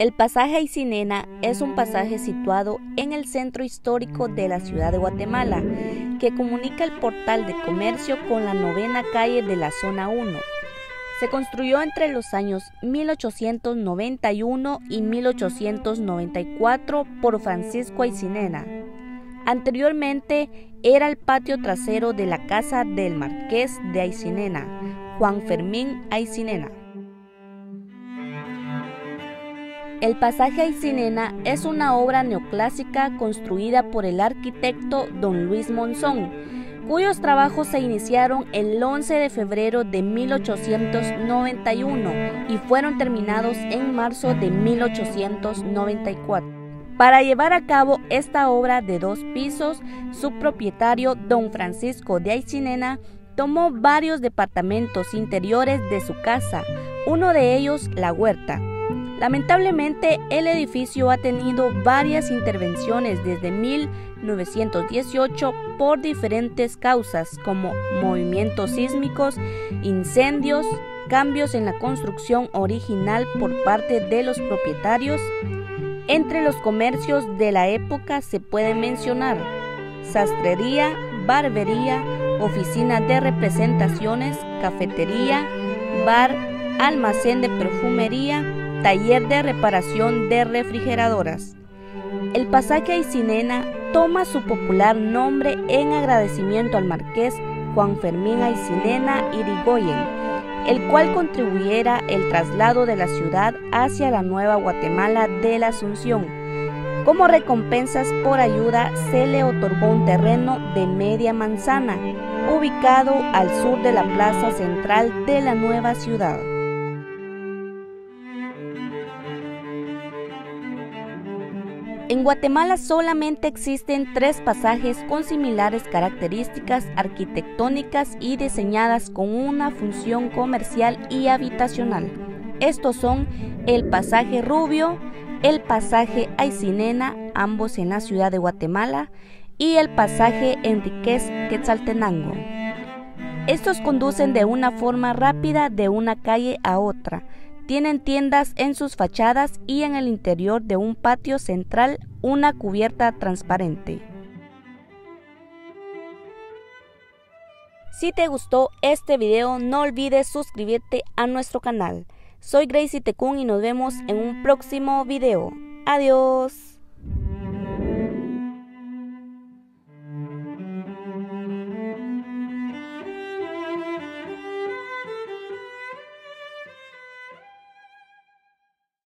El pasaje Aicinena es un pasaje situado en el centro histórico de la ciudad de Guatemala, que comunica el portal de comercio con la novena calle de la zona 1. Se construyó entre los años 1891 y 1894 por Francisco Aicinena. Anteriormente era el patio trasero de la casa del marqués de Aicinena, Juan Fermín Aicinena. El pasaje Aicinena es una obra neoclásica construida por el arquitecto don Luis Monzón, cuyos trabajos se iniciaron el 11 de febrero de 1891 y fueron terminados en marzo de 1894. Para llevar a cabo esta obra de dos pisos, su propietario, don Francisco de Aicinena, tomó varios departamentos interiores de su casa, uno de ellos la huerta, Lamentablemente, el edificio ha tenido varias intervenciones desde 1918 por diferentes causas como movimientos sísmicos, incendios, cambios en la construcción original por parte de los propietarios. Entre los comercios de la época se puede mencionar sastrería, barbería, oficina de representaciones, cafetería, bar, almacén de perfumería, taller de reparación de refrigeradoras. El pasaje Aicinena toma su popular nombre en agradecimiento al marqués Juan Fermín Aicinena Irigoyen, el cual contribuyera el traslado de la ciudad hacia la nueva Guatemala de la Asunción. Como recompensas por ayuda se le otorgó un terreno de media manzana, ubicado al sur de la plaza central de la nueva ciudad. En Guatemala solamente existen tres pasajes con similares características arquitectónicas y diseñadas con una función comercial y habitacional. Estos son el pasaje Rubio, el pasaje Aicinena, ambos en la ciudad de Guatemala, y el pasaje Enriquez Quetzaltenango. Estos conducen de una forma rápida de una calle a otra, tienen tiendas en sus fachadas y en el interior de un patio central una cubierta transparente. Si te gustó este video no olvides suscribirte a nuestro canal. Soy Gracie Tecún y nos vemos en un próximo video. Adiós.